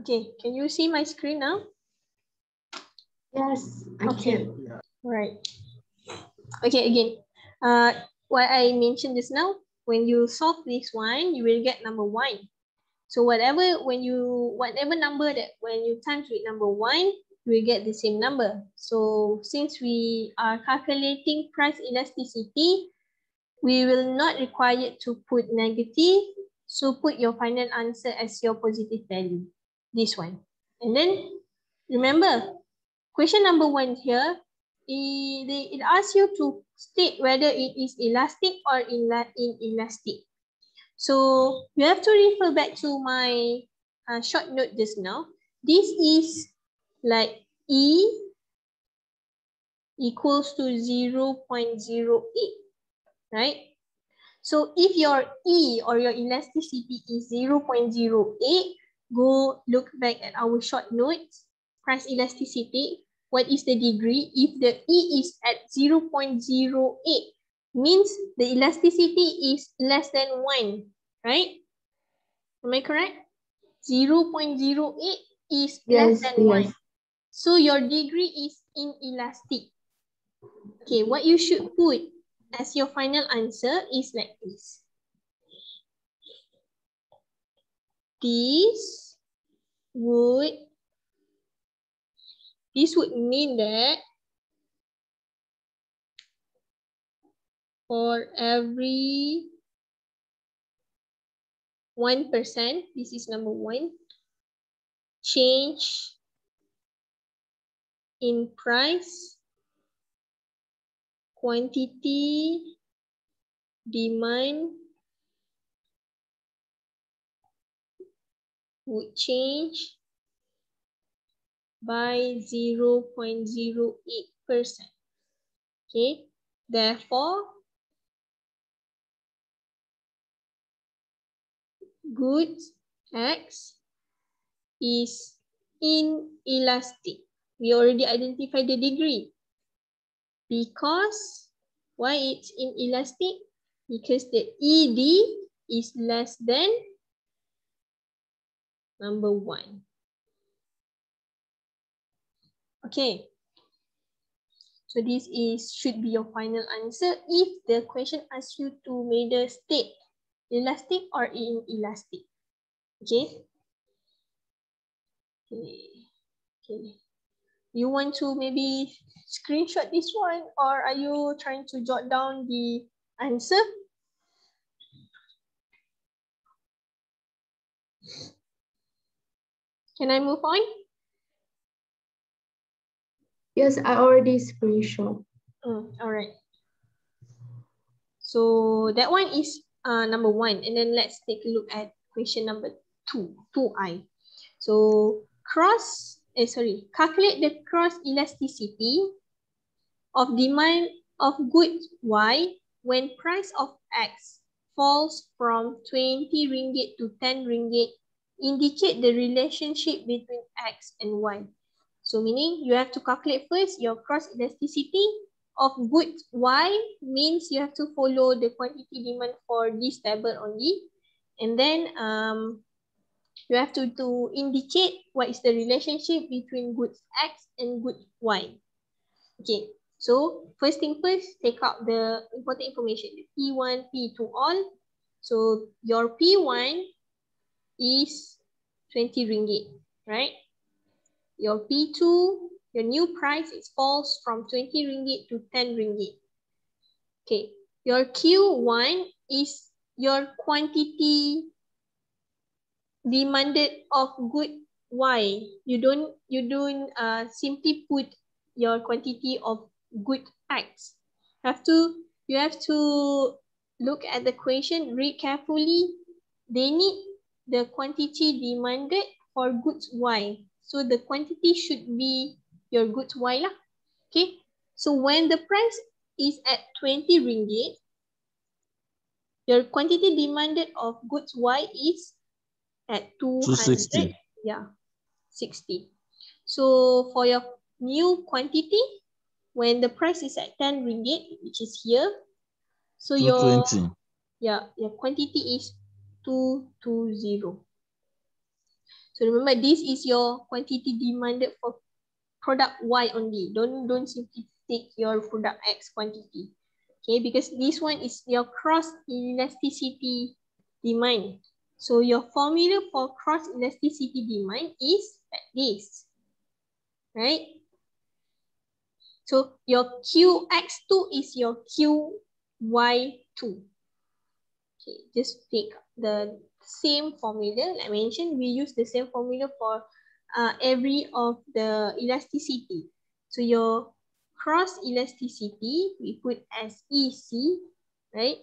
Okay, can you see my screen now? Yes, I Okay. can. Right. Okay, again, uh, what I mentioned just now, when you solve this one, you will get number one. So whatever, when you, whatever number that, when you times with number one, you will get the same number. So since we are calculating price elasticity, we will not require to put negative. So put your final answer as your positive value, this one. And then remember, question number one here, it, it asks you to state whether it is elastic or inelastic. So you have to refer back to my uh, short note just now. This is like E equals to 0 0.08, right? So if your E or your elasticity is 0 0.08, go look back at our short notes, price elasticity, what is the degree? If the E is at 0 0.08, means the elasticity is less than 1, right? Am I correct? 0 0.08 is less Yes, than 1. yes. So your degree is inelastic. Okay, what you should put as your final answer is like this. This would this would mean that for every 1%, this is number one, change in price, quantity, demand would change by 0.08%. Okay, therefore, goods X is inelastic. We already identified the degree. Because, why it's inelastic? Because the ED is less than number one. Okay. So this is should be your final answer if the question asks you to either state elastic or inelastic. Okay. Okay. Okay. You want to maybe screenshot this one or are you trying to jot down the answer? Can I move on? Yes, I already screenshot. Mm, all right. So that one is uh, number one. And then let's take a look at question number two, 2i. So cross, eh, sorry, calculate the cross elasticity of demand of goods Y when price of X falls from 20 ringgit to 10 ringgit. Indicate the relationship between X and Y. So meaning you have to calculate first your cross elasticity of goods Y means you have to follow the quantity demand for this table only. And then um, you have to, to indicate what is the relationship between goods X and goods Y. Okay, so first thing first, take out the important information, the P1, P2 all. So your P1 is 20 ringgit, right? Your P2, your new price is falls from 20 ringgit to 10 ringgit. Okay, your Q1 is your quantity demanded of good Y. You don't you don't uh, simply put your quantity of good X. Have to you have to look at the question, read carefully. They need the quantity demanded for goods Y. So the quantity should be your goods Y lah. Okay. So when the price is at 20 ringgit, your quantity demanded of goods Y is at 200. 260. Yeah, 60. So for your new quantity, when the price is at 10 ringgit, which is here, so your yeah, your quantity is 220. So So remember, this is your quantity demanded for product Y only. Don't, don't simply take your product X quantity. Okay, because this one is your cross elasticity demand. So your formula for cross elasticity demand is like this, right? So your QX2 is your QY2. Okay, just take the same formula. I mentioned, we use the same formula for uh, every of the elasticity. So your cross elasticity, we put as EC, right?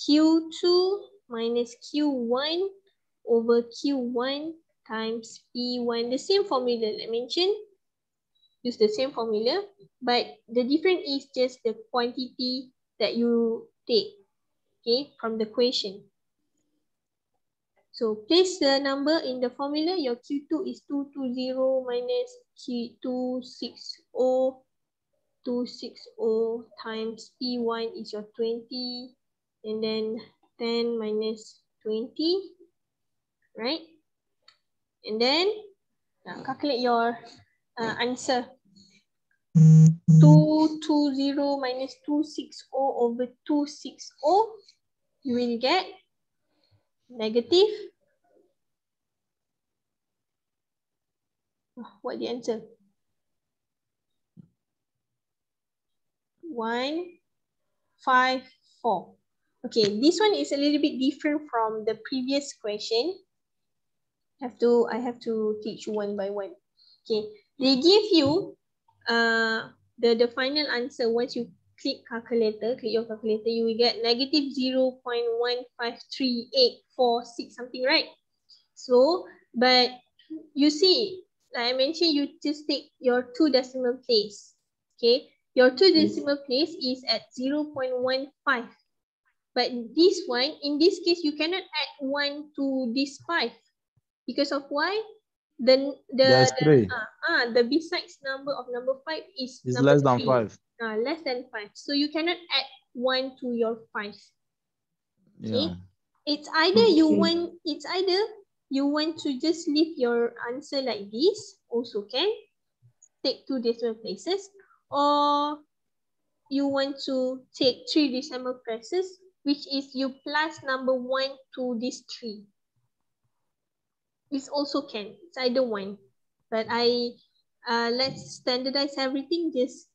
Q2 minus Q1 over Q1 times P1. The same formula I mentioned. Use the same formula. But the difference is just the quantity that you take okay, from the question. So place the number in the formula. Your Q2 is 220 minus Q260. 260 times P1 is your 20 and then 10 minus 20, right? And then uh, calculate your uh, answer. 220 minus 260 over 260, you will get negative. What the answer? One, five, four. Okay, this one is a little bit different from the previous question. Have to I have to teach one by one. Okay, they give you uh the the final answer once you click calculator, click your calculator, you will get negative negative zero point one five three eight four six 0.15384 something, right? So, but you see, like I mentioned, you just take your two decimal place, okay? Your two mm. decimal place is at 0 0.15. But this one, in this case, you cannot add 1 to this 5. Because of why? The the, the, uh, uh, the besides number of number 5 is it's less three. than 5. Uh, less than five. So you cannot add one to your five. Okay. Yeah. It's either you Okay. want it's either you want to just leave your answer like this, also can take two decimal places, or you want to take three decimal places, which is you plus number one to this three. This also can. It's either one. But I uh, let's standardize everything. Just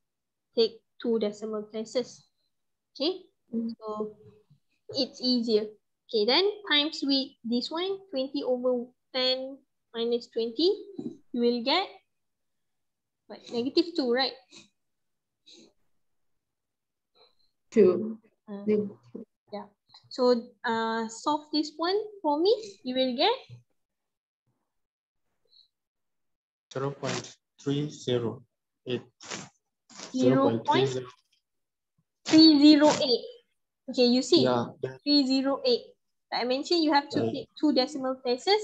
take two decimal places. Okay. Mm. So it's easier. Okay, then times with this one, 20 over 10 minus 20, you will get what, negative 2, right? Two. Uh, Negative. so uh, solve this one for me, you will get Zero point three zero eight. 0 0.308. Okay, you see, Yeah, 308. I mentioned, you have to Right. take two decimal places.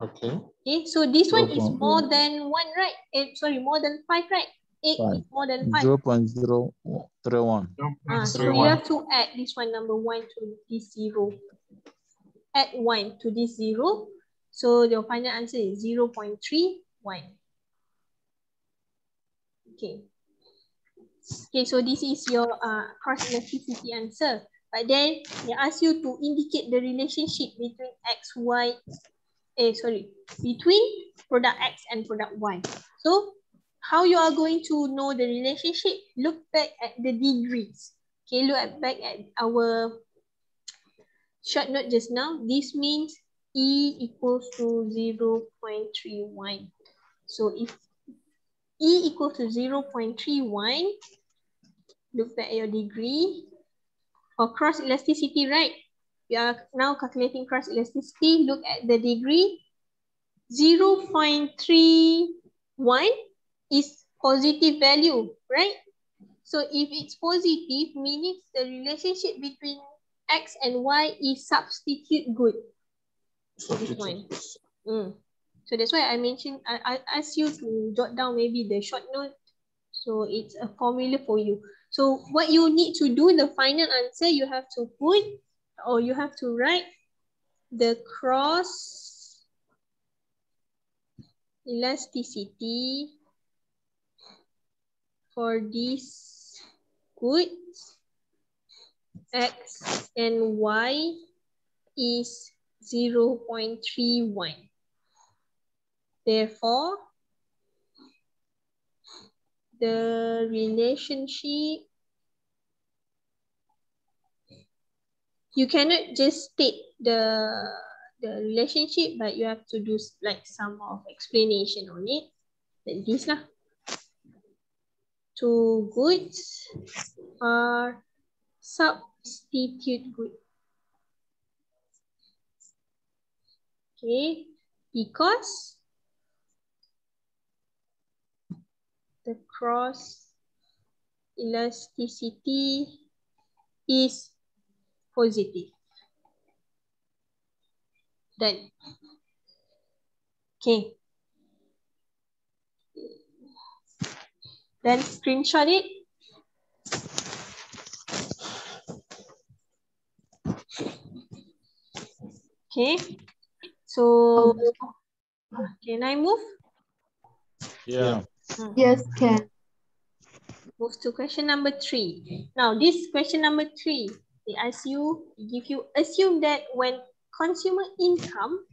okay. Okay, so this one is more than 1, right? Eh, sorry, more than 5, right? 8 Five. is more than 5. Zero point zero three one. Ah, so Three you have to add this one number one to this zero. Add one to this zero. So your final answer is 0 0.31. Okay. Okay, so this is your uh, cross elasticity answer. But then they ask you to indicate the relationship between X, Y, eh, sorry, between product X and product Y. So how you are going to know the relationship? Look back at the degrees. Okay, look at back at our short note just now. This means E equals to 0 0.31. So if E equals to 0 0.31, look at your degree. For cross elasticity, right? We are now calculating cross elasticity. Look at the degree. 0 0.31 is positive value, right? So if it's positive, meaning the relationship between X and Y is substitute good. This one. Mm. So that's why I mentioned, I, I asked you to jot down maybe the short note. So it's a formula for you. So what you need to do, in the final answer, you have to put or you have to write the cross elasticity for these goods x and y is 0 0.31. Therefore, the relationship you cannot just state the the relationship but you have to do like some of explanation on it like this lah. Two goods are substitute good. Okay because the cross elasticity is positive. Done. Okay. Then screenshot it. Okay. So, can I move? Yeah. Yes, can. Move to question number three. Now, this question number three, they ask you, give you, assume that when consumer income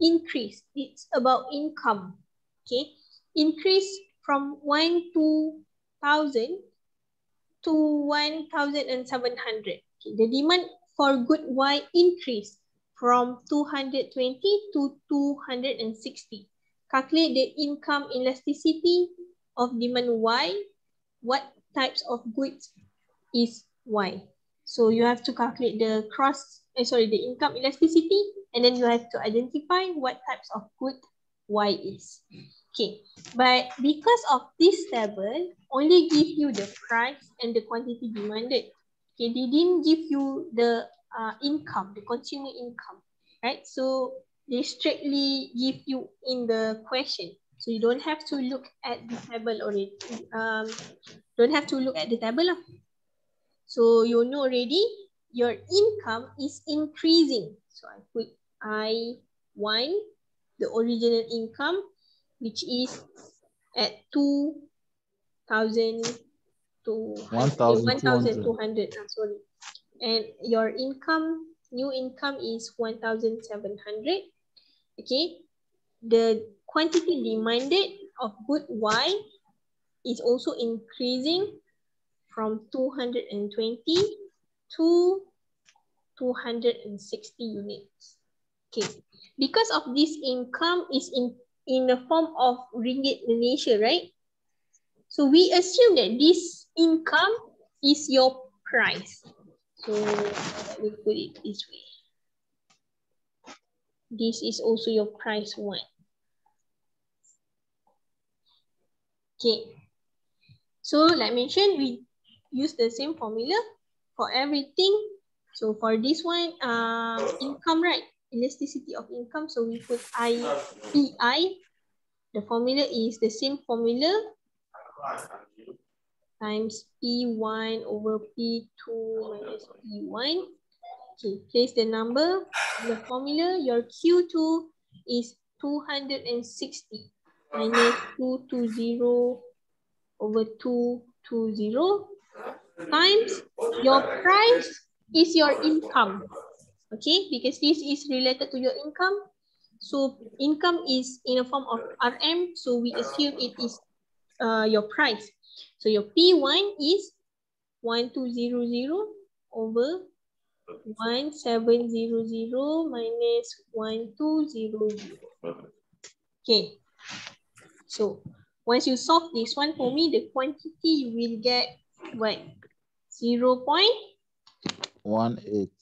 increase, it's about income, okay? Increase from one to thousand to one thousand and seven hundred. Okay, the demand for good Y increase from 220 to 260. Calculate the income elasticity of demand Y. What types of goods is Y? So you have to calculate the cross, eh, sorry, the income elasticity, and then you have to identify what types of good Y is. Okay, but because of this table, only give you the price and the quantity demanded. Okay, they didn't give you the uh, income, the consumer income, right? So they strictly give you in the question. So you don't have to look at the table already. Um, don't have to look at the table. Lah. So you know already your income is increasing. So I put I1, the original income, which is at 2,000 to 1,200. 1, ah, sorry. And your income, new income is 1,700. Okay. The quantity demanded of good Y is also increasing from 220 to 260 units. Okay. Because of this income is in, in the form of ringgit Malaysia, right? So we assume that this income is your price. So let me put it this way. This is also your price one. Okay. So like mentioned, we use the same formula for everything. So for this one, um, income, right? Elasticity of income. So we put I. The formula is the same formula times P1 over P2 minus P1. Okay, place the number the formula. Your Q2 is 260 minus 220 over 220 times your price is your income. Okay, because this is related to your income. So income is in a form of RM, so we assume it is uh, your price. So your P1 is 1200 over 1700 minus 1200. Okay. So once you solve this one for me, the quantity you will get what? 0 point? 1 8.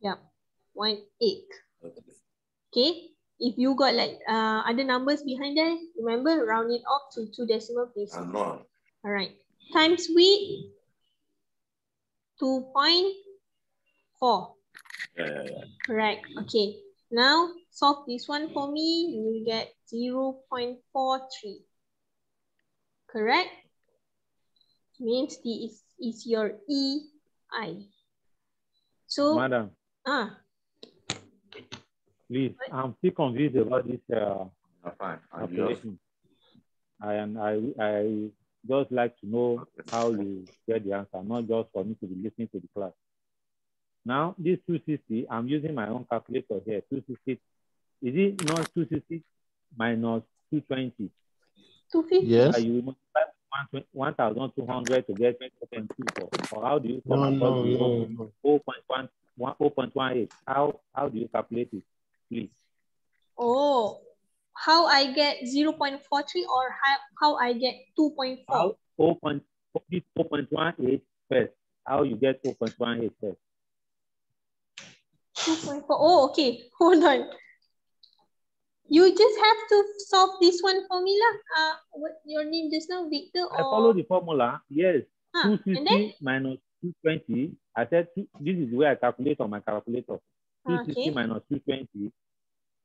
Yeah, 1 8. Okay. If you got like uh, other numbers behind there, remember round it off to two decimal places. All right. Times width 2.4. Yeah, yeah, yeah. Correct. Okay. Now solve this one for me. You will get 0 0.43. Correct? Means this is, is your EI. So, Madam. Ah. Please, I'm still confused about this uh, I'm fine. And I am I I just like to know how you get the answer, not just for me to be listening to the class. Now, this 260, I'm using my own calculator here. 260, is it not 260 minus 220? 250. Yes. Uh, you multiply 1,200 to get 20.24. Or how do you No, come no, across the no, no. 0.1 0.18? How, how do you calculate it, please? Oh, how I get 0.43 or how, how I get 2.4? How 0., this 0.18 first. How you get 0.18 first? 2.4. Oh, okay. Hold on. You just have to solve this one formula. me. Uh, what your name just now, Victor or? I follow the formula. Yes. Huh, and then? 260 minus 220. I said two, this is where I calculate on my calculator. 260 Okay. minus 220.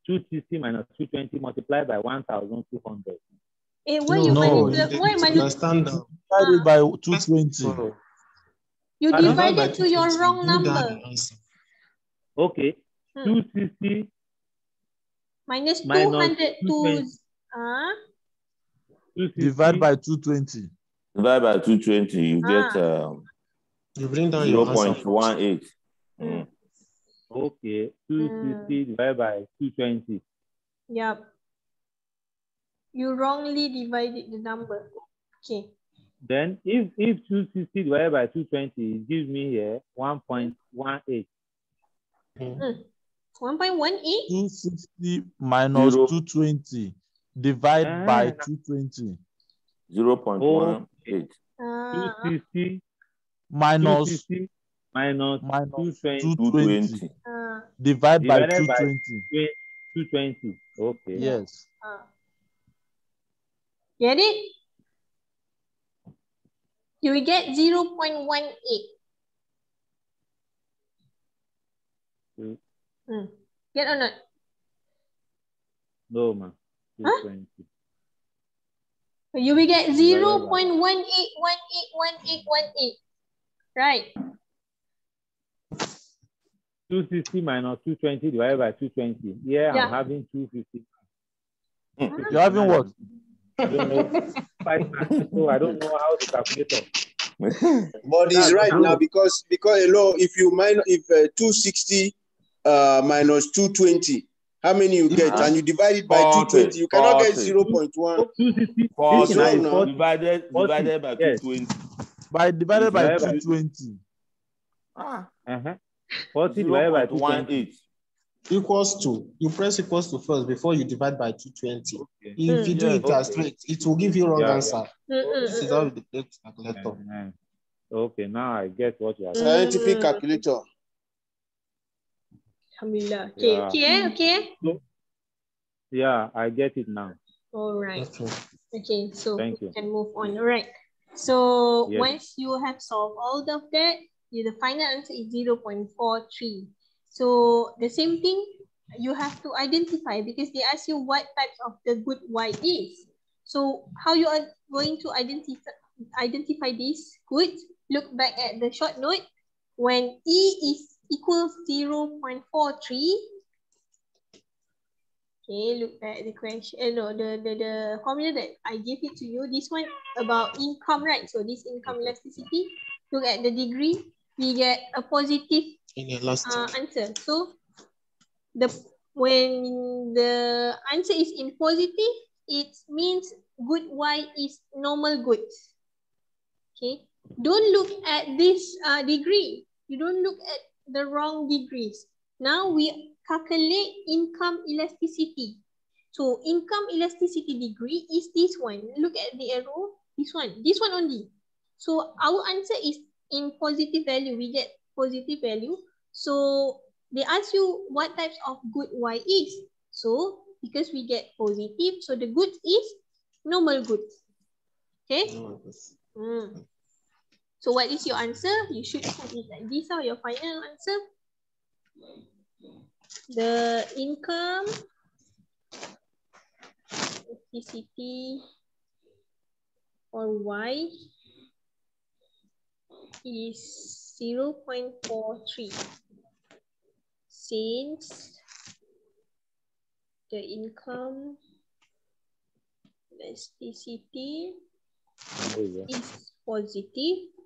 260 minus 220 multiplied by 1,200. Eh, why No, you no, manipulate? you Why didn't manipulate? understand that. Divided by 220. You I don't divided to your wrong number. Okay. Hmm. 260 Minus Minus 200 to... 220. Ah, 260 Divided by 220. Divide by 220, you get Ah. um, You bring down your answer. 0.18. Mm. Okay. 260 divided by 220. Yup. You wrongly divided the number. Okay. Then if, if 260 divided by 220 it gives me here 1.18. Mm. 1.18? 260 minus Zero. 220. Divide by Ah. 220. 0.18. Ah, 260 Minus 260 minus minus 220 220. 220. ah, Divide by Divided by- 220. 220. Okay. Yes. ah. Get it? You will get 0.18. Mm. Hmm. Get or not? No, ma. Huh? 220. You will get Divided zero by- point one eight one eight one eight one eight. Right. 260 minus 220 divided by 220. Here Yeah. I'm having 250. You're having what? I don't know. Five so I don't know how to calculate it. But it's right now because because hello, if you minus if uh, 260 uh, minus 220, how many you get? Uh, and you divide it by 40, 220, you cannot get 40. 0.1. 260 40, It's wrong now. 40, divided, 40, divided by yes. 220. By divided by Divided by- 220. Ah, uh-huh. 40 divided by 220. 0.18. Equals to, you press equals to first before you divide by 220. Okay. If you do Mm. it Yeah, as straight, it will give you wrong Yeah, yeah. answer. Mm-mm, This is how you get calculator. Uh-huh. Okay, now I get what you are saying. Scientific calculator. Alhamdulillah. Okay, Yeah. okay, eh? okay. eh? Yeah, I get it now. All right. Okay. Okay, so Thank we you. can move on. All right. So Yes. once you have solved all of that, you, the final answer is 0.43. So the same thing, you have to identify because they ask you what types of the good Y is. So how you are going to identify identify this good? Look back at the short note. When E is equals 0.43, Okay, look at the question. Uh, no, the, the the formula that I gave it to you. This one about income, right? So this income elasticity. Look at the degree. We get a positive uh, answer. So the when the answer is in positive, it means good Y is normal goods. Okay. Don't look at this uh, degree. You don't look at the wrong degrees. Now we calculate income elasticity. So income elasticity degree is this one. Look at the arrow. This one. This one only. So our answer is in positive value. We get positive value. So they ask you what types of good Y is. So because we get positive, so the goods is normal goods. Okay. Hmm. So what is your answer? You should put it like this or your final answer. The income elasticity or Y is 0.43 since the income elasticity you go. is positive.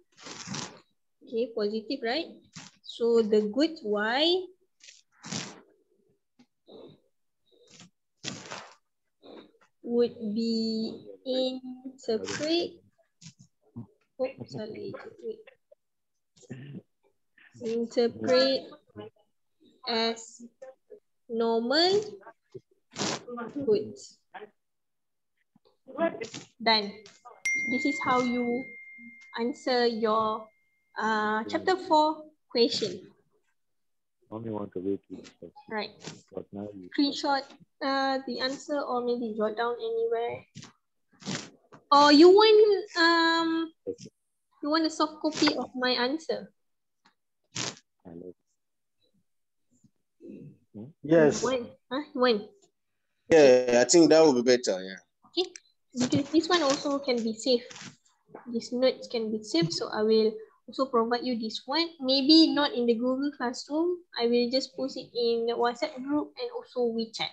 Okay, positive, right? So the good Y would be interpret. Oh, sorry. Wait. Interpret as normal goods. Done. This is how you answer your uh, chapter 4 question. Only want to wait to Right. but now you Screenshot uh, the answer or maybe jot down anywhere. Or you want um you want a soft copy of my answer. I Yes. When? Huh? When? Yeah, I think that would be better. Yeah. Okay. Because this one also can be saved. These notes can be saved. So I will also provide you this one. Maybe not in the Google Classroom. I will just post it in the WhatsApp group and also WeChat.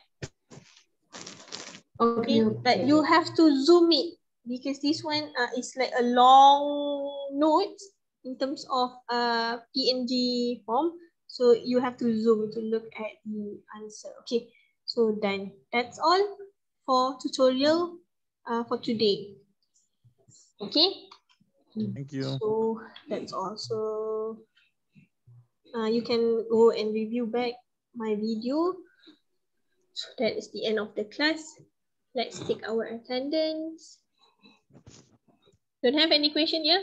Okay. But you have to zoom it because this one uh, is like a long note in terms of uh, PNG form. So you have to zoom to look at the answer. Okay. So done. That's all for tutorial uh, for today. Okay. Thank you. So that's all. So uh, you can go and review back my video. So that is the end of the class. Let's take our attendance. Don't have any question here?